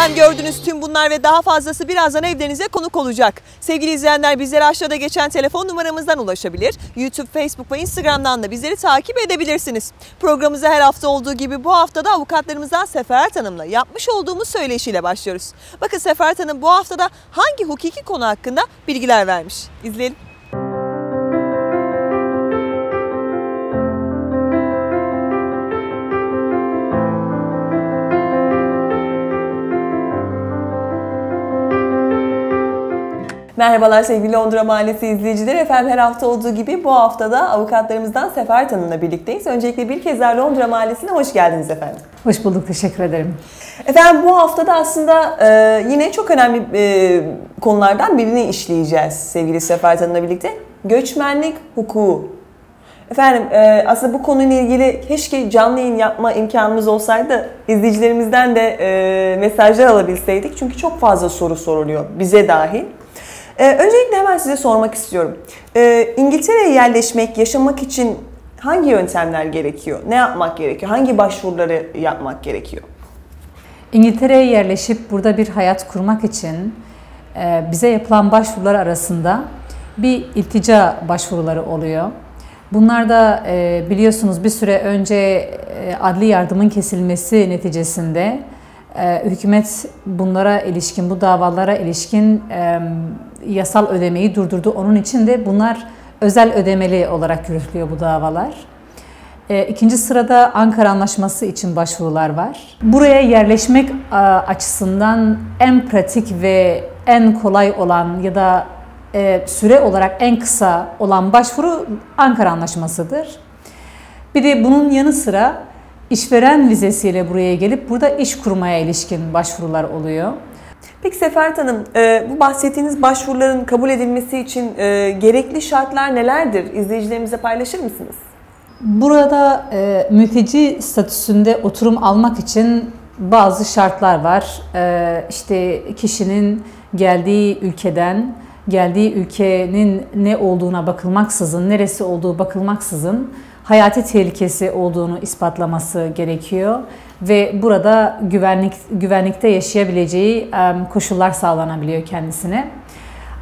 Efendim gördüğünüz tüm bunlar ve daha fazlası birazdan evlerinize konuk olacak. Sevgili izleyenler bizlere aşağıda geçen telefon numaramızdan ulaşabilir. YouTube, Facebook ve Instagram'dan da bizleri takip edebilirsiniz. Programımıza her hafta olduğu gibi bu hafta da avukatlarımızdan Seferet Hanım'la yapmış olduğumuz söyleşiyle başlıyoruz. Bakın Seferet Hanım bu haftada hangi hukuki konu hakkında bilgiler vermiş? İzleyelim. Merhabalar sevgili Londra Mahallesi izleyicileri. Efendim her hafta olduğu gibi bu haftada avukatlarımızdan Seferet Hanım'la birlikteyiz. Öncelikle bir kez daha Londra Mahallesi'ne hoş geldiniz efendim. Hoş bulduk, teşekkür ederim. Efendim bu haftada aslında e, yine çok önemli e, konulardan birini işleyeceğiz sevgili Seferet Hanım'la birlikte. Göçmenlik hukuku. Efendim e, aslında bu konuyla ilgili keşke canlı yayın yapma imkanımız olsaydı izleyicilerimizden de e, mesajlar alabilseydik. Çünkü çok fazla soru soruluyor bize dahil. Ee, öncelikle hemen size sormak istiyorum. Ee, İngiltere'ye yerleşmek, yaşamak için hangi yöntemler gerekiyor? Ne yapmak gerekiyor? Hangi başvuruları yapmak gerekiyor? İngiltere'ye yerleşip burada bir hayat kurmak için e, bize yapılan başvurular arasında bir iltica başvuruları oluyor. Bunlar da e, biliyorsunuz bir süre önce e, adli yardımın kesilmesi neticesinde hükümet bunlara ilişkin, bu davalara ilişkin yasal ödemeyi durdurdu. Onun için de bunlar özel ödemeli olarak yürütülüyor bu davalar. E, ikinci sırada Ankara Anlaşması için başvurular var. Buraya yerleşmek açısından en pratik ve en kolay olan ya da e, süre olarak en kısa olan başvuru Ankara Anlaşması'dır. Bir de bunun yanı sıra işveren vizesiyle buraya gelip burada iş kurmaya ilişkin başvurular oluyor. Peki Sefert Hanım, e, bu bahsettiğiniz başvuruların kabul edilmesi için e, gerekli şartlar nelerdir? İzleyicilerimize paylaşır mısınız? Burada e, mülteci statüsünde oturum almak için bazı şartlar var. E, işte kişinin geldiği ülkeden, geldiği ülkenin ne olduğuna bakılmaksızın, neresi olduğu bakılmaksızın hayati tehlikesi olduğunu ispatlaması gerekiyor ve burada güvenlik güvenlikte yaşayabileceği koşullar sağlanabiliyor kendisine.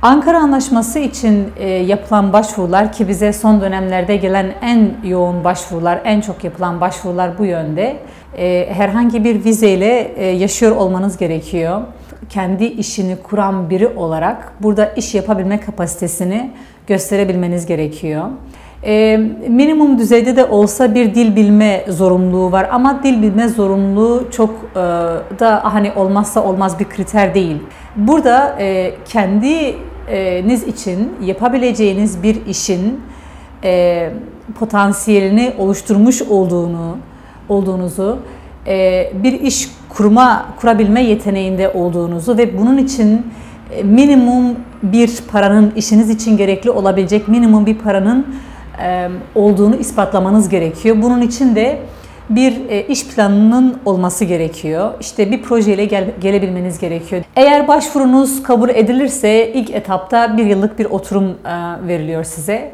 Ankara Anlaşması için e, yapılan başvurular ki bize son dönemlerde gelen en yoğun başvurular, en çok yapılan başvurular bu yönde. E, herhangi bir vizeyle e, yaşıyor olmanız gerekiyor. Kendi işini kuran biri olarak burada iş yapabilme kapasitesini gösterebilmeniz gerekiyor. E, minimum düzeyde de olsa bir dil bilme zorunluluğu var ama dil bilme zorunluluğu çok e, da hani olmazsa olmaz bir kriter değil. Burada e, kendiniz için yapabileceğiniz bir işin e, potansiyelini oluşturmuş olduğunu olduğunuzu bir iş kurma kurabilme yeteneğinde olduğunuzu ve bunun için minimum bir paranın işiniz için gerekli olabilecek minimum bir paranın olduğunu ispatlamanız gerekiyor. Bunun için de bir e, iş planının olması gerekiyor. İşte bir projeyle gel, gelebilmeniz gerekiyor. Eğer başvurunuz kabul edilirse ilk etapta bir yıllık bir oturum e, veriliyor size.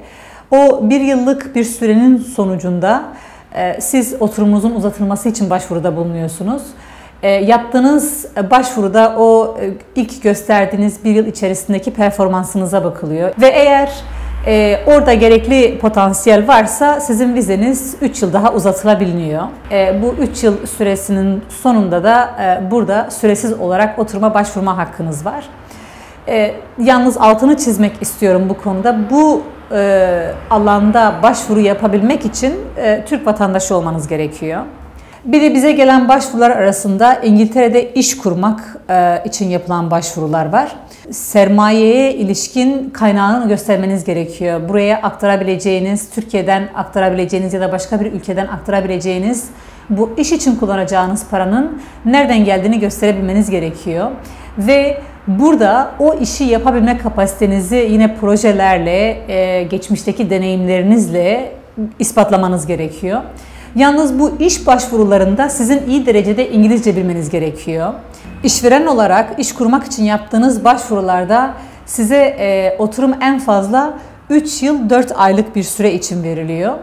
O bir yıllık bir sürenin sonucunda e, siz oturumunuzun uzatılması için başvuruda bulunuyorsunuz. Yaptığınız başvuruda o ilk gösterdiğiniz bir yıl içerisindeki performansınıza bakılıyor. Ve eğer e, orada gerekli potansiyel varsa sizin vizeniz 3 yıl daha uzatılabiliyor. E, bu 3 yıl süresinin sonunda da e, burada süresiz olarak oturma başvurma hakkınız var. E, yalnız altını çizmek istiyorum bu konuda. Bu e, alanda başvuru yapabilmek için e, Türk vatandaşı olmanız gerekiyor. Bir de bize gelen başvurular arasında İngiltere'de iş kurmak e, için yapılan başvurular var. Sermayeye ilişkin kaynağını göstermeniz gerekiyor. Buraya aktarabileceğiniz, Türkiye'den aktarabileceğiniz ya da başka bir ülkeden aktarabileceğiniz bu iş için kullanacağınız paranın nereden geldiğini gösterebilmeniz gerekiyor. Ve burada o işi yapabilme kapasitenizi yine projelerle, e, geçmişteki deneyimlerinizle ispatlamanız gerekiyor. Yalnız bu iş başvurularında sizin iyi derecede İngilizce bilmeniz gerekiyor. İşveren olarak iş kurmak için yaptığınız başvurularda size e, oturum en fazla 3 yıl 4 aylık bir süre için veriliyor.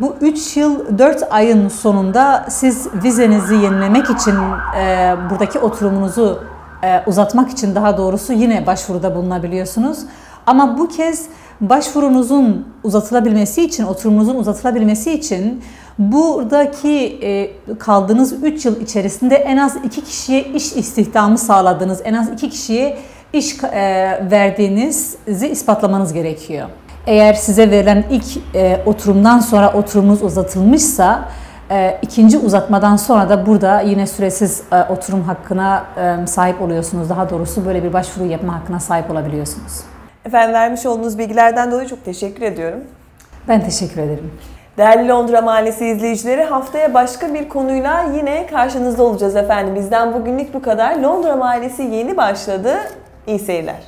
Bu 3 yıl 4 ayın sonunda siz vizenizi yenilemek için e, buradaki oturumunuzu e, uzatmak için daha doğrusu yine başvuruda bulunabiliyorsunuz. Ama bu kez başvurunuzun uzatılabilmesi için, oturumunuzun uzatılabilmesi için buradaki e, kaldığınız 3 yıl içerisinde en az 2 kişiye iş istihdamı sağladığınız, en az 2 kişiye iş e, verdiğinizi ispatlamanız gerekiyor. Eğer size verilen ilk e, oturumdan sonra oturumunuz uzatılmışsa e, ikinci uzatmadan sonra da burada yine süresiz oturum hakkına sahip oluyorsunuz. Daha doğrusu böyle bir başvuru yapma hakkına sahip olabiliyorsunuz. Efendim vermiş olduğunuz bilgilerden dolayı çok teşekkür ediyorum. Ben teşekkür ederim. Değerli Londra Mahallesi izleyicileri haftaya başka bir konuyla yine karşınızda olacağız efendim. Bizden bugünlük bu kadar. Londra Mahallesi yeni başladı. İyi seyirler.